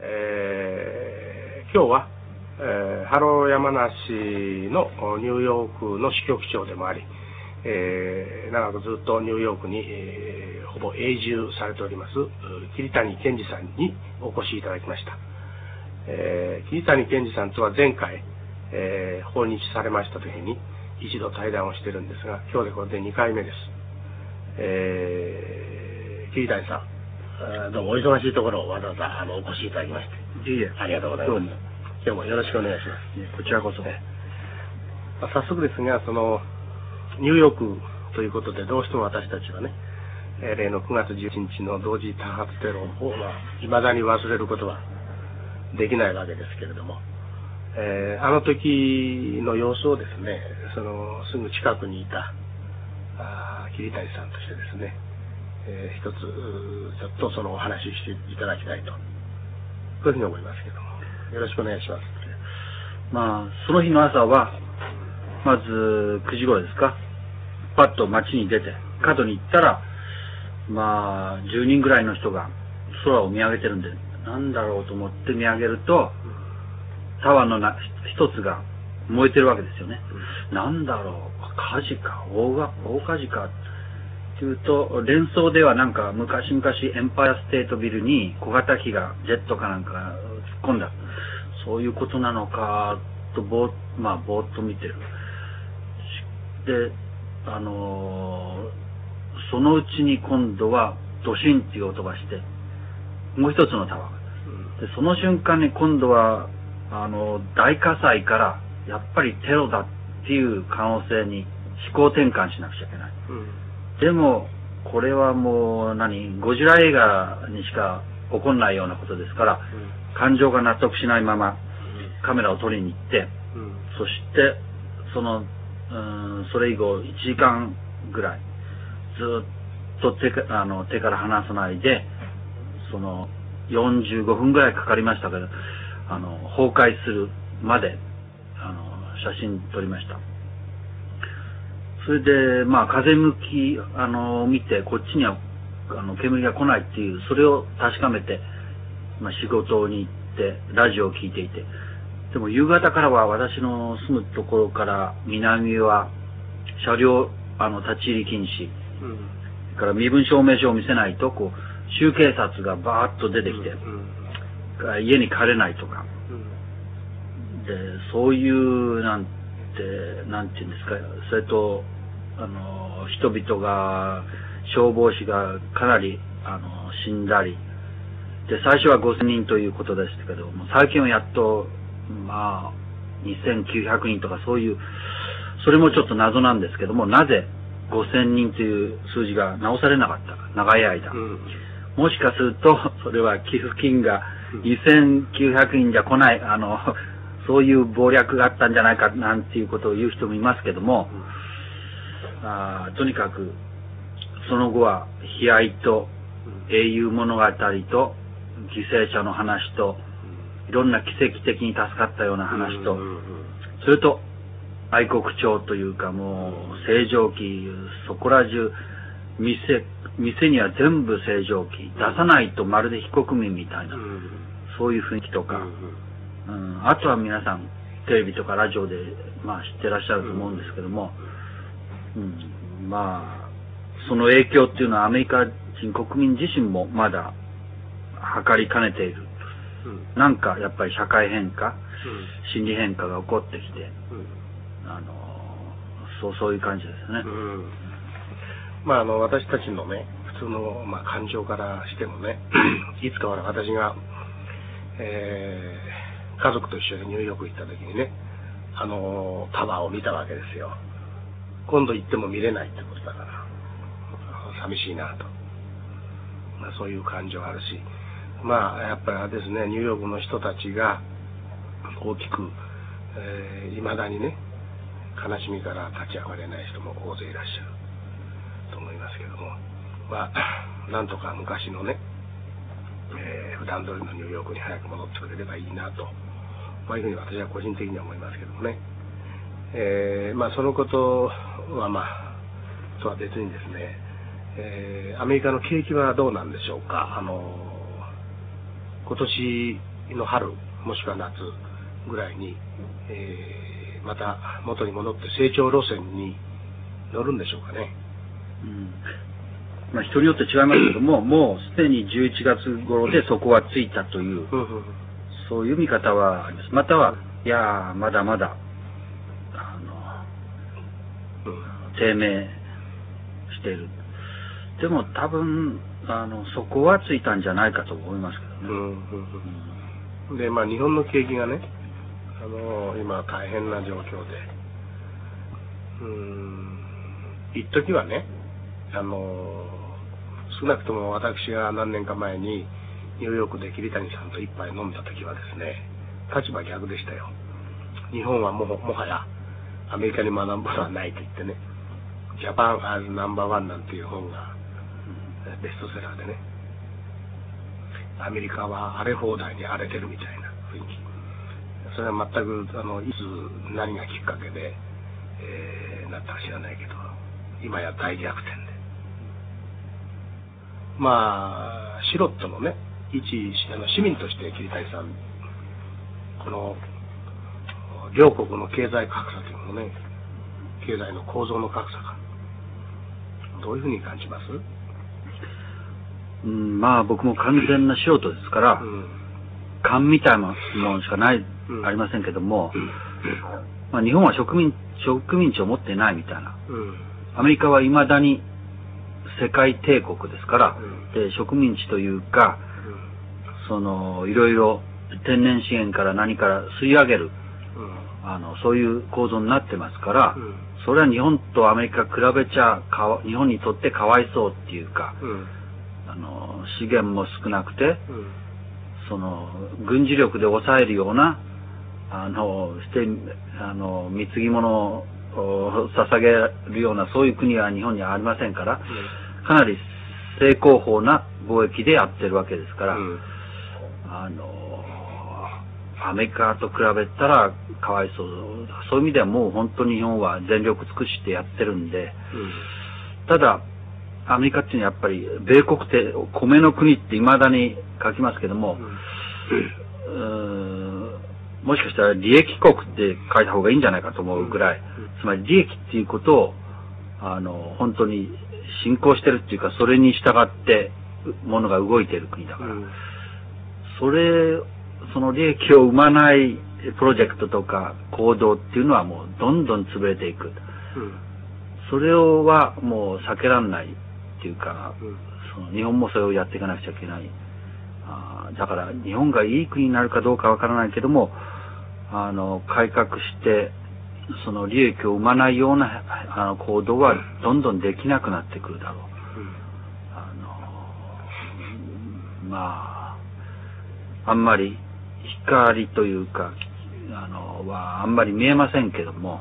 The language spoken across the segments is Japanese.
え、今日は、えー、ハロー山梨のニューヨークの支局長でもあり、えー、長くずっとニューヨークに、えー、ほぼ永住されております桐谷研二さんにお越しいただきました。えー、桐谷研二さんとは前回、えー、訪日されました時に一度対談をしてるんですが、今日でこれで2回目です。えー、桐谷さん、どうもお忙しいところをわざわざあのお越しいただきまして。いえありがとうございます。今日もよろしくお願いします。こちらこそ。ね、まあ、早速ですが、その、ニューヨークということで、どうしても私たちはね、例の9月11日の同時多発テロを、まあ、未だに忘れることはできないわけですけれども、えー、あの時の様子をですね、そのすぐ近くにいたあ桐谷さんとしてですね、えー、一つ、ちょっとそのお話ししていただきたいと、そういうふうに思いますけども、よろしくお願いします。まあ、その日の朝は、まず9時頃ですか、パッと街に出て、角に行ったら、まあ、10人ぐらいの人が空を見上げてるんで、なんだろうと思って見上げると、タワーのな一つが燃えてるわけですよね。うん、なんだろう、火事か、大が大火事かっていうと、連想ではなんか昔々エンパイアステートビルに小型機がジェットかなんか突っ込んだ。そういうことなのかとぼー、まあ、ぼーっと見てる。で、あのー、そのうちに今度はドシンっていう音がして、もう一つのタワーが。で、その瞬間に今度は、あの、大火災からやっぱりテロだっていう可能性に思考転換しなくちゃいけない。うん、でも、これはもう何、ゴジラ映画にしか起こんないようなことですから、うん、感情が納得しないままカメラを撮りに行って、うん、そして、その、うん、それ以後1時間ぐらい、ずっと手あの手から離さないで、その、45分ぐらいかかりましたけど、あの、崩壊するまで、あの、写真撮りました。それで、まあ、風向き、あの、見て、こっちには、あの、煙が来ないっていう、それを確かめて、まあ、仕事に行って、ラジオを聞いていて、でも夕方からは私の住むところから南は車両、あの、立ち入り禁止、うん、それから身分証明書を見せないと、こう、州警察がバーッと出てきて、うん、家に帰れないとか、うん、で、そういう、なんて、なんていうんですか、それと、あの、人々が、消防士がかなり、あの、死んだり、で、最初は5000人ということでしたけども、最近はやっと、まあ、2900人とかそういう、それもちょっと謎なんですけども、なぜ5000人という数字が直されなかったか、長い間。うんもしかすると、それは寄付金が2900円じゃ来ない、あの、そういう謀略があったんじゃないかなんていうことを言う人もいますけども、あとにかく、その後は悲哀と英雄物語と犠牲者の話と、いろんな奇跡的に助かったような話と、それと愛国帳というかもう正常期、そこら中、店、店には全部正常期。出さないとまるで非国民みたいな、うん、そういう雰囲気とか、うん、あとは皆さん、テレビとかラジオで、まあ知ってらっしゃると思うんですけども、うん、まあ、その影響っていうのはアメリカ人国民自身もまだ測りかねている。うん、なんかやっぱり社会変化、心理変化が起こってきて、あの、そう、そういう感じですね。まあ、あの、私たちのね、普通の、まあ、感情からしてもね、いつかは私が、えー、家族と一緒にニューヨーク行った時にね、あの、タワーを見たわけですよ。今度行っても見れないってことだから、寂しいなと。まあ、そういう感情あるし、まあ、やっぱりあれですね、ニューヨークの人たちが大きく、えー、未だにね、悲しみから立ち上がれない人も大勢いらっしゃる。と思いますけども、まあ、なんとか昔のね、えー、普段通りのニューヨークに早く戻ってくれればいいなと、まあ、いうふうに私は個人的には思いますけどもね。えー、まあ、そのことはまあ、とは別にですね、えー、アメリカの景気はどうなんでしょうか。あの、今年の春、もしくは夏ぐらいに、えー、また元に戻って成長路線に乗るんでしょうかね。うんまあ、人によって違いますけども、もうすでに11月頃でそこはついたという、そういう見方はあります。または、いやまだまだ、あの、低迷している。でも多分、あの、そこはついたんじゃないかと思いますけどね。うんうんうん、で、まあ日本の景気がね、あの、今大変な状況で、うん、一時はね、あの、少なくとも私が何年か前にニューヨークで桐谷さんと一杯飲んだ時はですね、立場逆でしたよ。日本はももはやアメリカに学ぶことはないと言ってね、ジャパンアズナンバーワンなんていう本がベストセラーでね、アメリカは荒れ放題に荒れてるみたいな雰囲気。それは全く、あの、いつ何がきっかけで、えー、なったか知らないけど、今や大逆転で。まあ、シロットのね、一あの市民として桐谷さん、この、両国の経済格差というのもね、経済の構造の格差が、どういうふうに感じます？うん、まあ僕も完全な素人ですから、うん、勘みたいなものしかない、うん、ありませんけども、うん、まあ日本は植民、植民地を持ってないみたいな。アメリカは未だに世界帝国ですから、で植民地というか、その、いろいろ天然資源から何から吸い上げる、あの、そういう構造になってますから、それは日本とアメリカ比べちゃか日本にとってかわいそうっていうか、あの、資源も少なくて、その、軍事力で抑えるような、あの、して、あの、貢ぎ物を捧げるような、そういう国は日本にはありませんから、かなり正攻法な貿易でやってるわけですから、あの、アメリカと比べたらかわいそう。そういう意味ではもう本当に日本は全力尽くしてやってるんで、ただ、アメリカっていうのはやっぱり、米国って米の国って未だに書きますけども、うん、もしかしたら利益国って書いた方がいいんじゃないかと思うぐらい、つまり利益っていうことを、あの、本当に進行してるっていうか、それに従って物が動いてる国だから、それ、その利益を生まないプロジェクトとか行動っていうのはもうどんどん潰れていく。それをはもう避けられないっていうか、その日本もそれをやっていかなくちゃいけない。あだから日本がいい国になるかどうかわからないけども、あの、改革して、その利益を生まないようなあの行動はどんどんできなくなってくるだろう。あの、まあ、あんまり光というか、あの、はあんまり見えませんけども、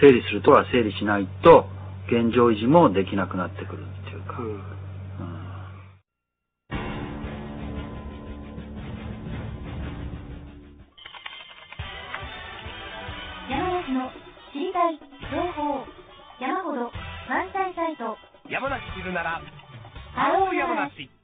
整理するとは整理しないと、現状維持もできなくなってくるっていうか、の知りたい情報山ほど満載サイト。山梨知るならハロー山梨